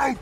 Hey!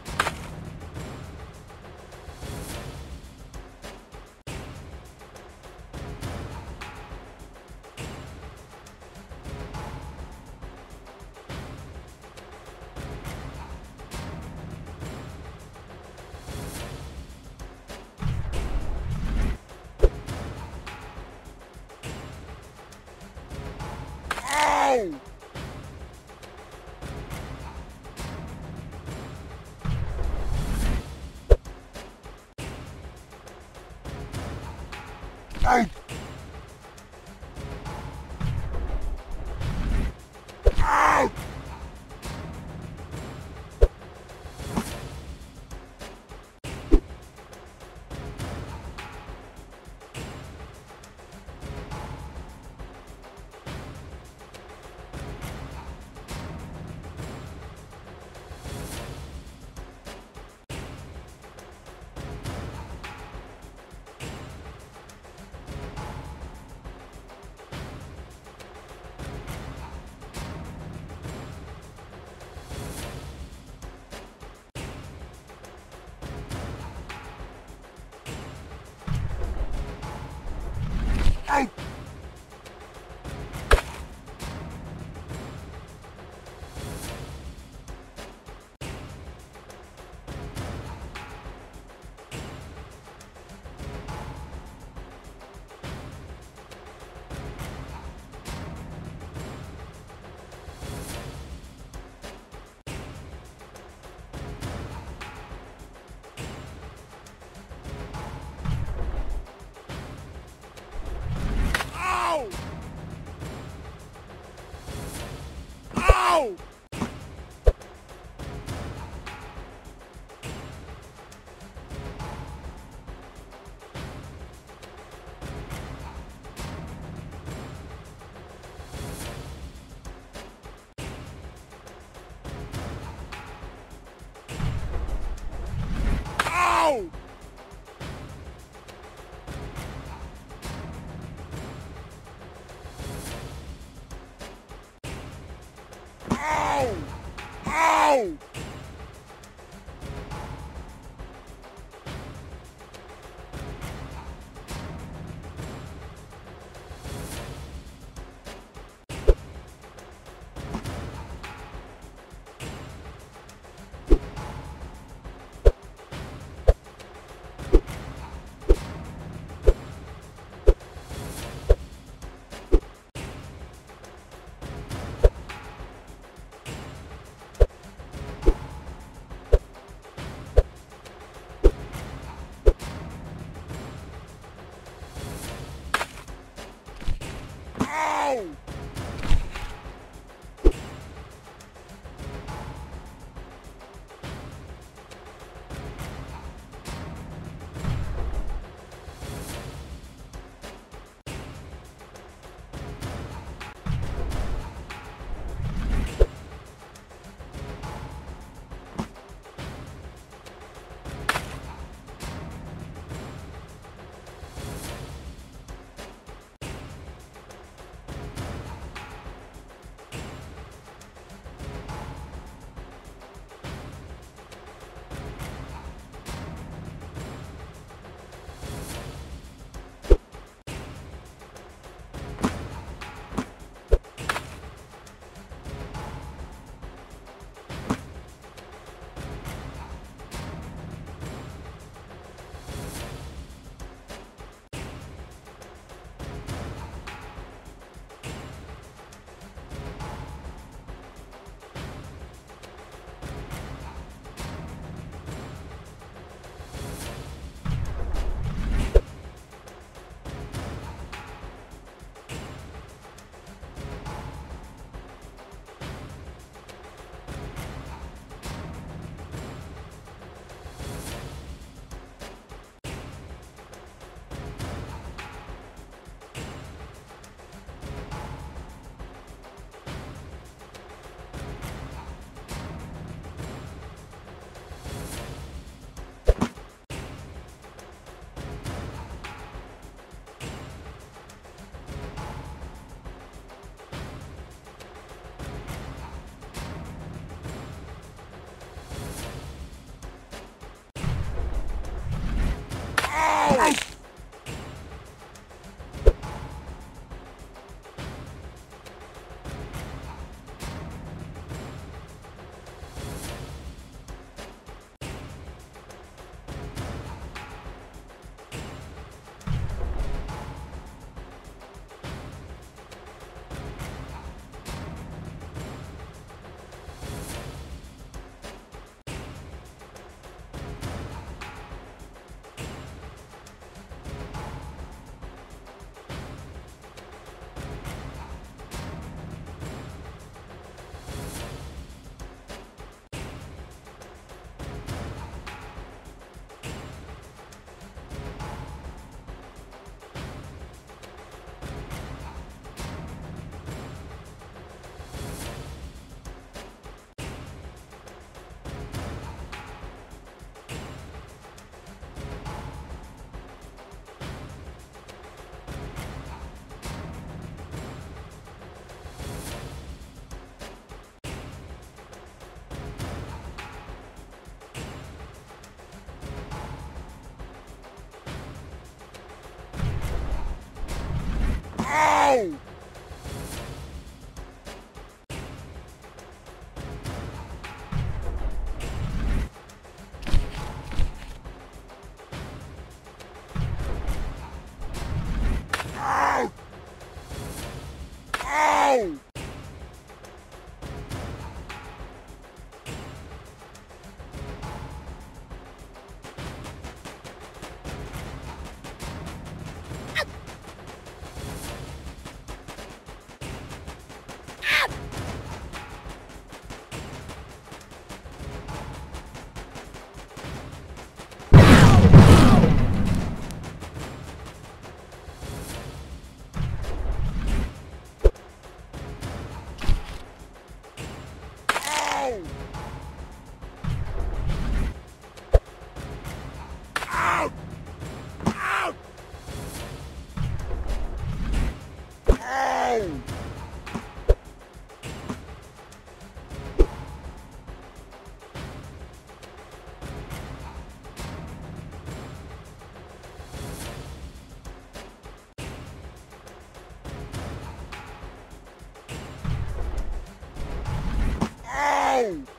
Oh!